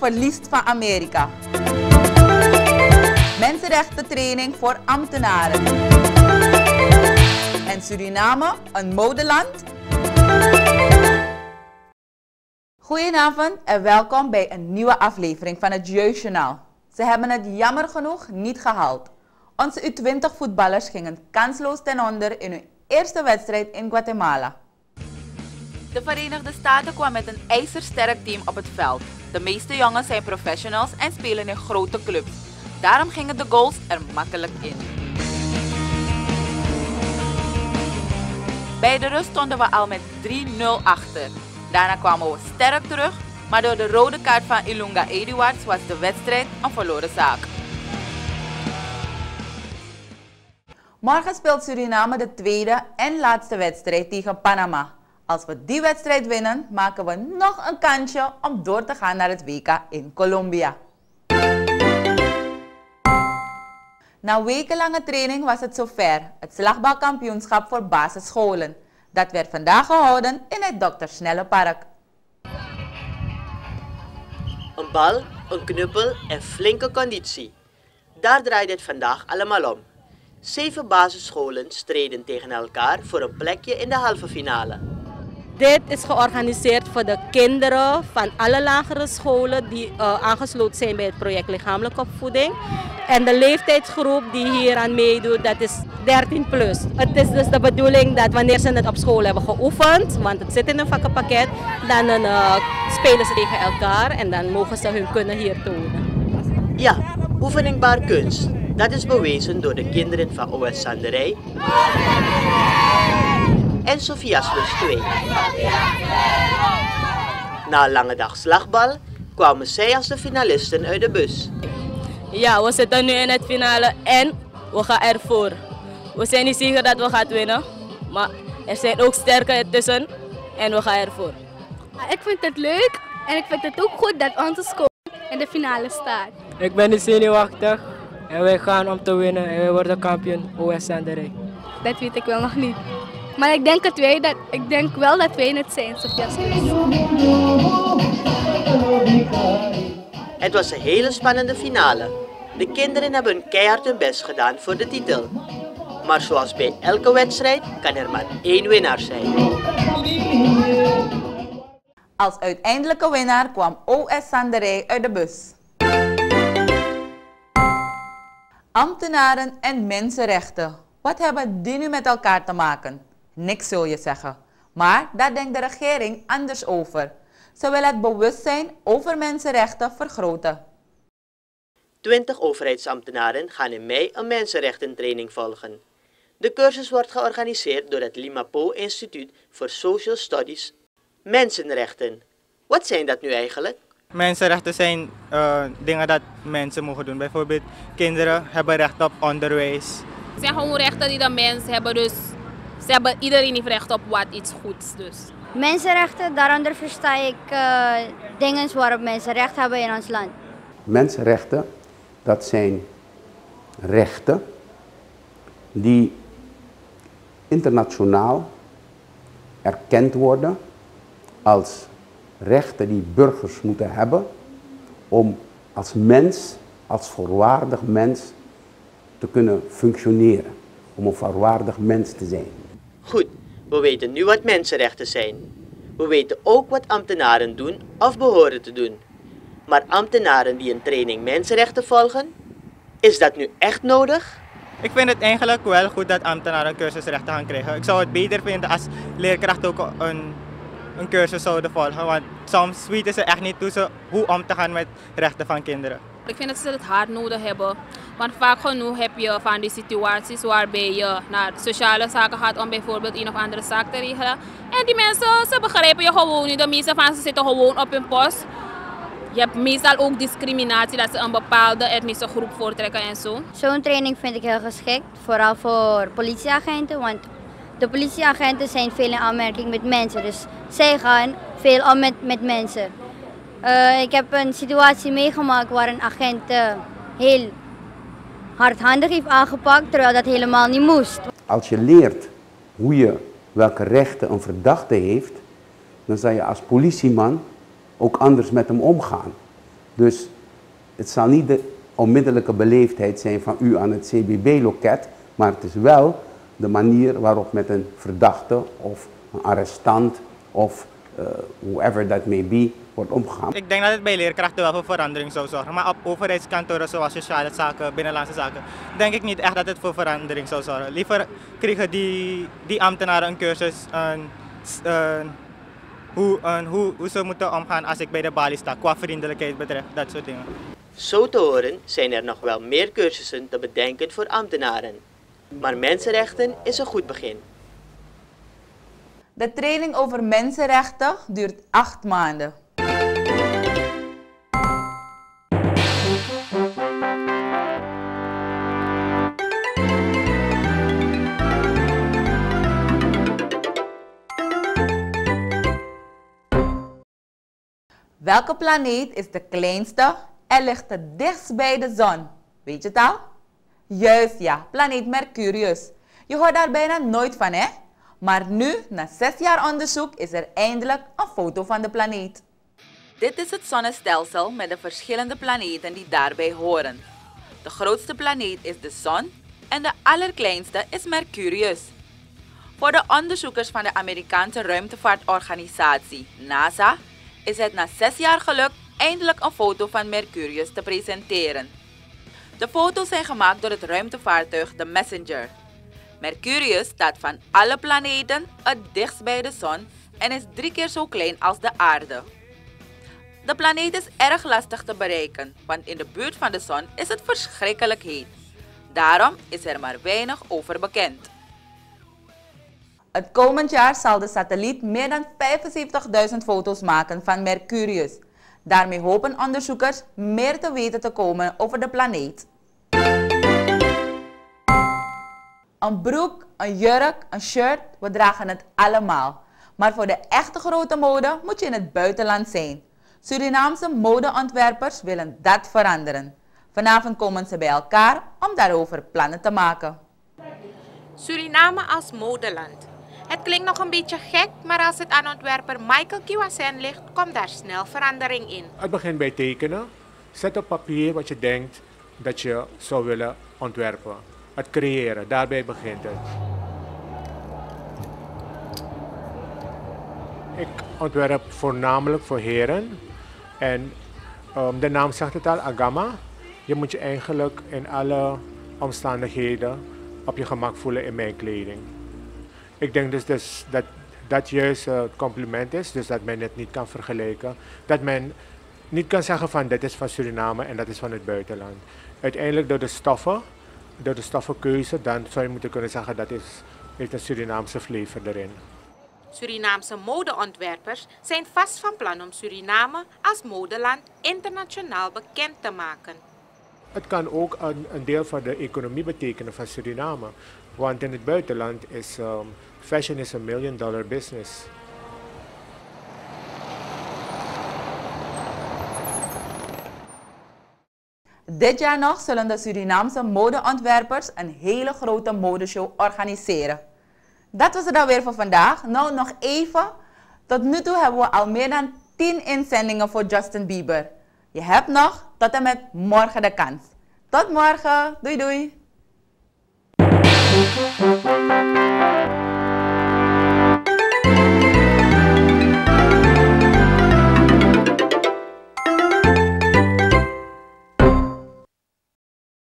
verliest van Amerika. Mensenrechtentraining voor ambtenaren. En Suriname, een modeland? Goedenavond en welkom bij een nieuwe aflevering van het Jeugdjournaal. Ze hebben het jammer genoeg niet gehaald. Onze U20 voetballers gingen kansloos ten onder in hun eerste wedstrijd in Guatemala. De Verenigde Staten kwam met een ijzersterk team op het veld. De meeste jongens zijn professionals en spelen in grote clubs. Daarom gingen de goals er makkelijk in. Bij de rust stonden we al met 3-0 achter. Daarna kwamen we sterk terug, maar door de rode kaart van Ilunga Eduards was de wedstrijd een verloren zaak. Morgen speelt Suriname de tweede en laatste wedstrijd tegen Panama. Als we die wedstrijd winnen, maken we nog een kansje om door te gaan naar het WK in Colombia. Na wekenlange training was het zover, het slagbalkampioenschap voor basisscholen. Dat werd vandaag gehouden in het Dr. Snelle Park. Een bal, een knuppel en flinke conditie. Daar draait het vandaag allemaal om. Zeven basisscholen streden tegen elkaar voor een plekje in de halve finale. Dit is georganiseerd voor de kinderen van alle lagere scholen die uh, aangesloten zijn bij het project lichamelijke opvoeding. En de leeftijdsgroep die hier aan meedoet, dat is 13 plus. Het is dus de bedoeling dat wanneer ze het op school hebben geoefend, want het zit in een vakkenpakket, dan uh, spelen ze tegen elkaar en dan mogen ze hun kunnen hier tonen. Ja, oefeningbaar kunst. Dat is bewezen door de kinderen van OS Sanderij en Sofia's Lust 2. Na een lange dag slagbal kwamen zij als de finalisten uit de bus. Ja, we zitten nu in het finale en we gaan ervoor. We zijn niet zeker dat we gaan winnen, maar er zijn ook sterke tussen en we gaan ervoor. Ik vind het leuk en ik vind het ook goed dat onze school in de finale staat. Ik ben niet zenuwachtig en wij gaan om te winnen en wij worden kampioen OS Sanderij. Dat weet ik wel nog niet. Maar ik denk, dat wij dat, ik denk wel dat wij het zijn, Sofia Het was een hele spannende finale. De kinderen hebben keihard hun best gedaan voor de titel. Maar zoals bij elke wedstrijd kan er maar één winnaar zijn. Als uiteindelijke winnaar kwam OS Sanderij uit de bus. Ambtenaren en mensenrechten. Wat hebben die nu met elkaar te maken? Niks zul je zeggen. Maar daar denkt de regering anders over. Ze wil het bewustzijn over mensenrechten vergroten. 20 overheidsambtenaren gaan in mei een mensenrechtentraining volgen. De cursus wordt georganiseerd door het Limapo Instituut voor Social Studies. Mensenrechten. Wat zijn dat nu eigenlijk? Mensenrechten zijn uh, dingen dat mensen mogen doen. Bijvoorbeeld kinderen hebben recht op onderwijs. Het zijn gewoon rechten die de mensen hebben. Dus ze hebben, iedereen heeft recht op wat iets goeds. Dus. Mensenrechten, daaronder versta ik uh, dingen waarop mensen recht hebben in ons land. Mensenrechten, dat zijn rechten die internationaal erkend worden als rechten die burgers moeten hebben om als mens, als volwaardig mens te kunnen functioneren. Om een volwaardig mens te zijn. Goed, we weten nu wat mensenrechten zijn. We weten ook wat ambtenaren doen of behoren te doen. Maar ambtenaren die een training mensenrechten volgen, is dat nu echt nodig? Ik vind het eigenlijk wel goed dat ambtenaren cursusrechten gaan krijgen. Ik zou het beter vinden als leerkrachten ook een, een cursus zouden volgen. Want soms weten ze echt niet hoe, ze, hoe om te gaan met rechten van kinderen. Ik vind dat ze het hard nodig hebben. Want vaak genoeg heb je van die situaties waarbij je naar sociale zaken gaat om bijvoorbeeld een of andere zaak te regelen. En die mensen, ze begrijpen je gewoon niet. De meeste van ze zitten gewoon op hun post. Je hebt meestal ook discriminatie dat ze een bepaalde etnische groep voortrekken en zo. Zo'n training vind ik heel geschikt, vooral voor politieagenten. Want de politieagenten zijn veel in aanmerking met mensen. Dus zij gaan veel om met, met mensen. Uh, ik heb een situatie meegemaakt waar een agent uh, heel hardhandig heeft aangepakt, terwijl dat helemaal niet moest. Als je leert hoe je, welke rechten een verdachte heeft, dan zal je als politieman ook anders met hem omgaan. Dus het zal niet de onmiddellijke beleefdheid zijn van u aan het CBB-loket, maar het is wel de manier waarop met een verdachte of een arrestant of uh, whoever that may be wordt omgegaan. Ik denk dat het bij leerkrachten wel voor verandering zou zorgen, maar op overheidskantoren zoals sociale zaken, binnenlandse zaken, denk ik niet echt dat het voor verandering zou zorgen. Liever krijgen die, die ambtenaren een cursus een, een, hoe, een, hoe, hoe ze moeten omgaan als ik bij de balie sta, qua vriendelijkheid betreft, dat soort dingen. Zo te horen zijn er nog wel meer cursussen te bedenken voor ambtenaren. Maar mensenrechten is een goed begin. De training over mensenrechten duurt acht maanden. Welke planeet is de kleinste en ligt het dichtst bij de zon? Weet je het al? Juist ja, planeet Mercurius. Je hoort daar bijna nooit van hè? Maar nu, na zes jaar onderzoek, is er eindelijk een foto van de planeet. Dit is het zonnestelsel met de verschillende planeten die daarbij horen. De grootste planeet is de zon en de allerkleinste is Mercurius. Voor de onderzoekers van de Amerikaanse ruimtevaartorganisatie NASA is het na zes jaar gelukt eindelijk een foto van Mercurius te presenteren. De foto's zijn gemaakt door het ruimtevaartuig The Messenger. Mercurius staat van alle planeten het dichtst bij de zon en is drie keer zo klein als de aarde. De planeet is erg lastig te bereiken, want in de buurt van de zon is het verschrikkelijk heet. Daarom is er maar weinig over bekend. Het komend jaar zal de satelliet meer dan 75.000 foto's maken van Mercurius. Daarmee hopen onderzoekers meer te weten te komen over de planeet. Een broek, een jurk, een shirt, we dragen het allemaal. Maar voor de echte grote mode moet je in het buitenland zijn. Surinaamse modeontwerpers willen dat veranderen. Vanavond komen ze bij elkaar om daarover plannen te maken. Suriname als modeland. Het klinkt nog een beetje gek, maar als het aan ontwerper Michael Kiwasen ligt, komt daar snel verandering in. Het begint bij tekenen. Zet op papier wat je denkt dat je zou willen ontwerpen. Het creëren, daarbij begint het. Ik ontwerp voornamelijk voor heren. En um, de naam zegt het al, Agama. Je moet je eigenlijk in alle omstandigheden op je gemak voelen in mijn kleding. Ik denk dus, dus dat dat juist het compliment is, dus dat men het niet kan vergelijken. Dat men niet kan zeggen van dit is van Suriname en dat is van het buitenland. Uiteindelijk door de stoffen, door de stoffenkeuze, dan zou je moeten kunnen zeggen dat is, heeft een Surinaamse flavor erin. Surinaamse modeontwerpers zijn vast van plan om Suriname als modeland internationaal bekend te maken. Het kan ook een, een deel van de economie betekenen van Suriname. Want in het buitenland is um, fashion is a million dollar business. Dit jaar nog zullen de Surinaamse modeontwerpers een hele grote modeshow organiseren. Dat was het dan weer voor vandaag. Nou, nog even. Tot nu toe hebben we al meer dan 10 inzendingen voor Justin Bieber. Je hebt nog tot en met morgen de kans. Tot morgen. Doei doei. Thank you.